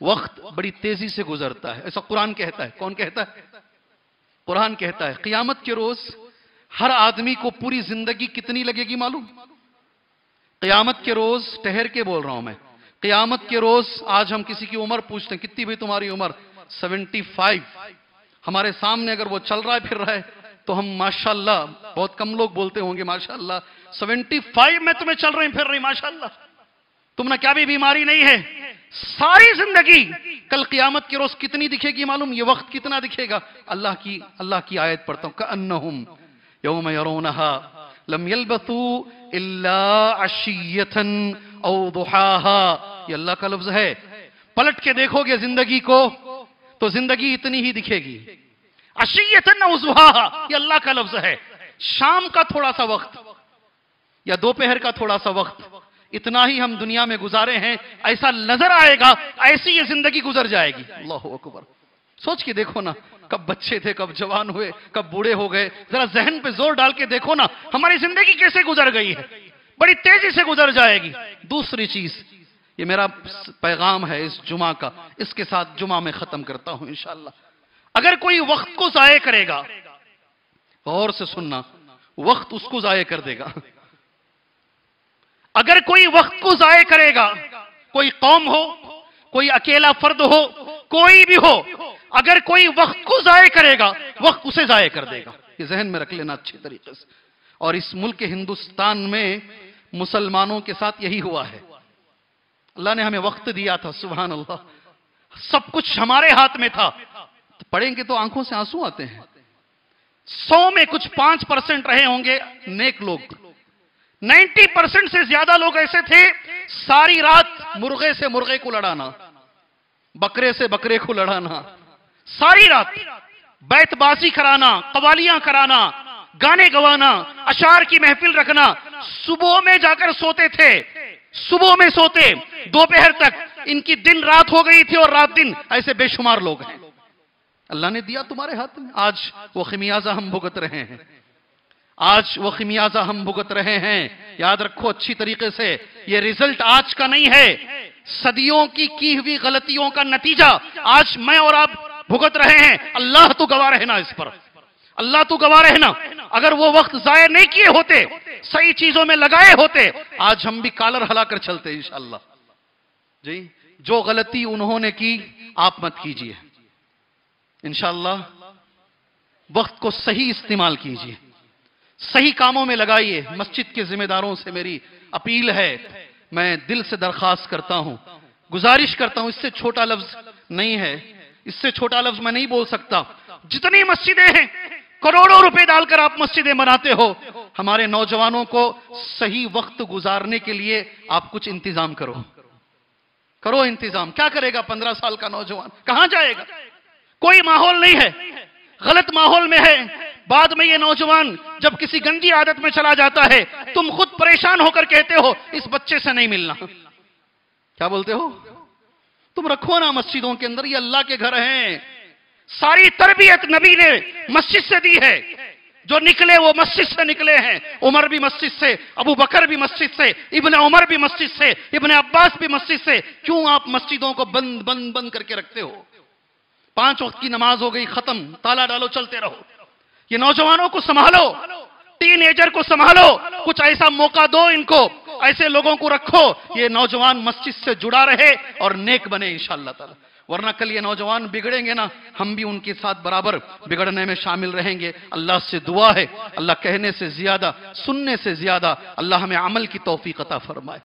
वक्त बड़ी तेज़ी से गुजरता है। ऐसा कुरान कहता है। कौन कहता है? कुरान कहता है, कियामत के रोज हर आदमी को पूरी ज़िंदगी कितनी लगेगी मालूम? कियामत के रोज ठहर के बोल रहा हूँ मैं। कियामत के रोज आज हम किसी की उम्र पूछते हैं, कितनी भाई तुम्हारी उम्र? 75 हमारे सामने अगर वो चल रहा है, फिर रहा है तो हम, माशाल्लाह, बहुत कम लोग बोलते होंगे, माशाल्लाह। 75 में तुम्हें चल रहे फिर रही माशाल्लाह। तुमने क्या भी बीमारी नहीं है? सारी ज़िंदगी, कल कियामत के रोज कितनी दिखेगी मालूम? ये वक्त कितना दिखेगा? अल्लाह की अल्लाह की आयत पढ़ता हूँ। यौम ये अल्लाह का लफ्ज है। पलट के देखोगे ज़िंदगी को तो ज़िंदगी इतनी ही दिखेगी। अशियतन औ दुहाहा, ये अल्लाह का लफ्ज है। शाम का थोड़ा सा वक्त या दोपहर का थोड़ा सा वक्त। इतना ही हम दुनिया में गुजारे हैं, ऐसा नज़र आएगा, ऐसी ये ज़िंदगी गुजर जाएगी। अल्लाह अकबर। सोच के देखो ना, कब बच्चे थे, कब जवान हुए, कब बूढ़े हो गए। जरा जहन पे ज़ोर डाल के देखो ना, हमारी ज़िंदगी कैसे गुजर गई है? बड़ी तेज़ी से गुजर जाएगी। दूसरी चीज़, ये मेरा पैगाम है इस जुमा का। इसके साथ जुमा में खत्म करता हूँ इंशाला अगर कोई वक्त को जाये करेगा, गौर से सुनना, वक्त उसको जाये कर देगा। अगर कोई वक्त को जाये करेगा, कोई कौम हो, कोई अकेला फर्द हो, कोई भी हो, अगर कोई वक्त को जाये करेगा, वक्त उसे जाये कर देगा। ये जहन में रख लेना अच्छे तरीके से। और इस मुल्क हिंदुस्तान में मुसलमानों के साथ यही हुआ है। अल्लाह ने हमें वक्त दिया था सुबह अल्लाह सब कुछ हमारे हाथ में था। तो पढ़ेंगे तो आँखों से आँसू आते हैं। सौ में कुछ पाँच परसेंट रहे होंगे नेक लोग। 90 परसेंट से ज़्यादा लोग ऐसे थे, सारी रात मुर्गे से मुर्गे को लड़ाना, बकरे से बकरे को लड़ाना, सारी रात बैतबाजी कराना, कवालियाँ कराना, गाने गवाना अशार की महफिल रखना, सुबह में जाकर सोते थे, सुबह में सोते, दोपहर तक, इनकी दिन रात हो गई थी और रात दिन ऐसे बेशुमार लोग हैं। अल्लाह ने दिया तुम्हारे हाथ में, आज वो खमियाजा हम भुगत रहे हैं। आज वो खमियाजा हम भुगत रहे हैं। याद रखो अच्छी तरीके से, ये रिज़ल्ट आज का नहीं है। सदियों की की हुई गलतियों का नतीजा आज मैं और आप भुगत रहे हैं। अल्लाह तो गवाह रहना इस पर। अल्लाह तो गवाह रहना। अगर वो वक्त जाया नहीं किए होते, सही चीज़ों में लगाए होते, आज हम भी कालर हलाकर चलते इंशाला जी, जो गलती उन्होंने की, आप मत कीजिए। इंशाला वक्त को सही इस्तेमाल कीजिए। सही कामों में लगाइए। मस्जिद के जिम्मेदारों से मेरी अपील है। मैं दिल से दरखास्त करता हूँ। गुजारिश करता हूँ, इससे छोटा लफ्ज नहीं है। इससे छोटा लफ्ज मैं नहीं बोल सकता। जितनी मस्जिदें हैं, करोड़ों रुपए डालकर आप मस्जिदें बनाते हो। हमारे नौजवानों को सही वक्त गुजारने के लिए आप कुछ इंतज़ाम करो। करो इंतज़ाम। क्या करेगा पंद्रह साल का नौजवान? कहाँ जाएगा? कोई माहौल नहीं है। गलत माहौल में है। बाद में ये नौजवान जब किसी गंदी आदत में चला जाता है, तुम खुद परेशान होकर कहते हो, इस बच्चे से नहीं मिलना। क्या बोलते हो? तुम रखो ना मस्जिदों के अंदर, ये अल्लाह के घर हैं। सारी तरबियत नबी ने मस्जिद से दी है। जो निकले वो मस्जिद से निकले हैं। उमर भी मस्जिद से, अबू बकर भी मस्जिद से, इबन उमर भी मस्जिद से, इबन अब्बास भी मस्जिद से। क्यों आप मस्जिदों को बंद बंद बंद करके रखते हो? पाँच वक्त की नमाज़ हो गई, खत्म। ताला डालो, चलते रहो। ये नौजवानों को संभालो टीन एजर को संभालो, कुछ ऐसा मौका दो इनको, ऐसे लोगों को रखो, ये नौजवान मस्जिद से जुड़ा रहे और नेक बने इंशाला वरना कल ये नौजवान बिगड़ेंगे ना, हम भी उनके साथ बराबर बिगड़ने में शामिल रहेंगे। अल्लाह से दुआ है, अल्लाह कहने से ज़्यादा, सुनने से ज़्यादा, अल्लाह हमें अमल की तोफीक अता फरमाए।